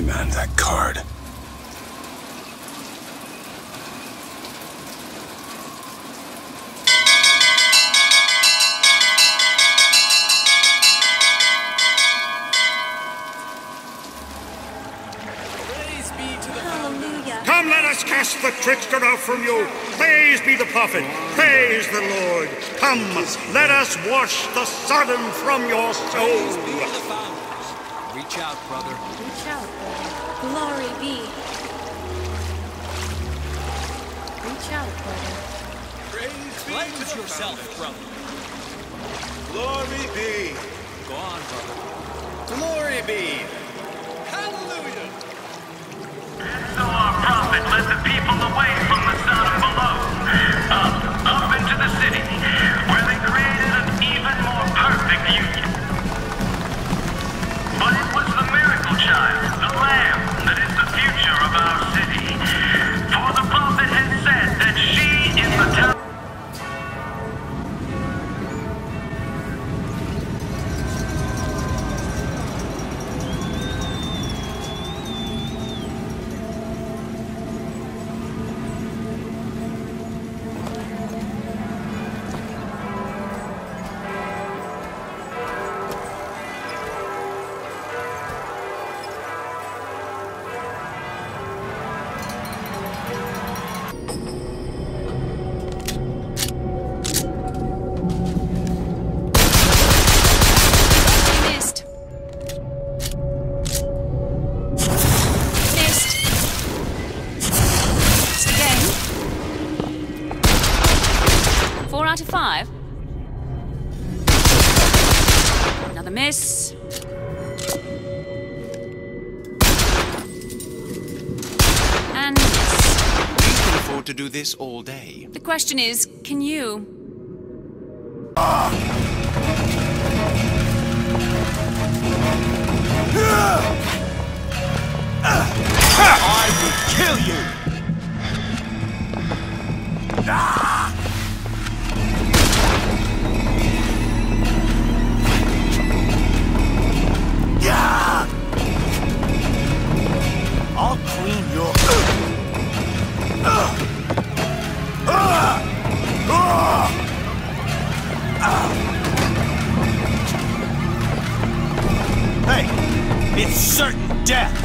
Man, that card. Praise be to Hallelujah. Come, let us cast the trickster out from you. Praise be the prophet. Praise the Lord. Come, let us wash the sodom from your soul. Reach out, brother. Reach out, brother. Glory be. Reach out, brother. Cleanse yourself, brother. Glory be. Go on, brother. Glory be. Hallelujah. So our prophet led the people away from the out of five. Another miss. And miss. We can afford to do this all day. The question is, can you? Your. Hey, it's certain death.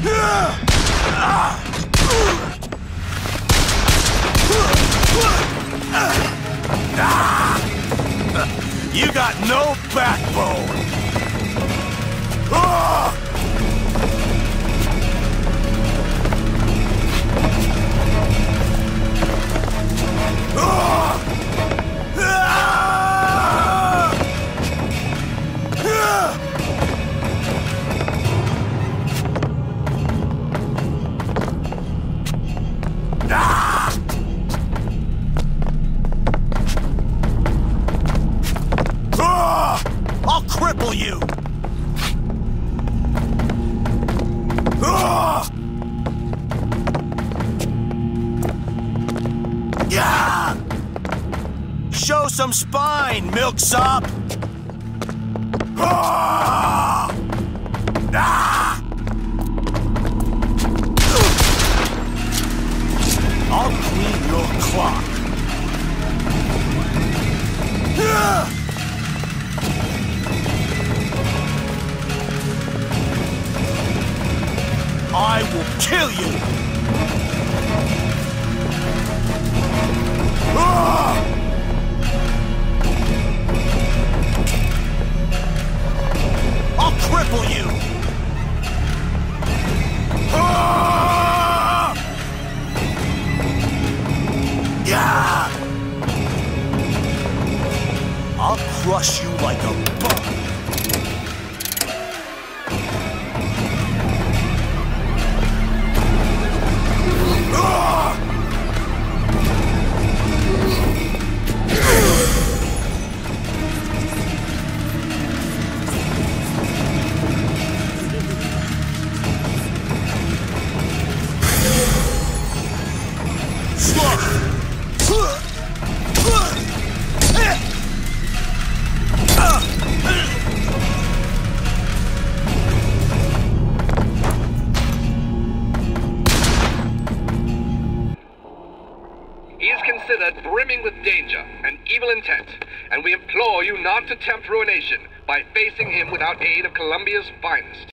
You backbone. Show some spine, milksop! Ah! Ah! I'll clean your clock. Ah! I will kill you! crush you like a bug. Slaughter! And we implore you not to tempt ruination by facing him without aid of Columbia's finest.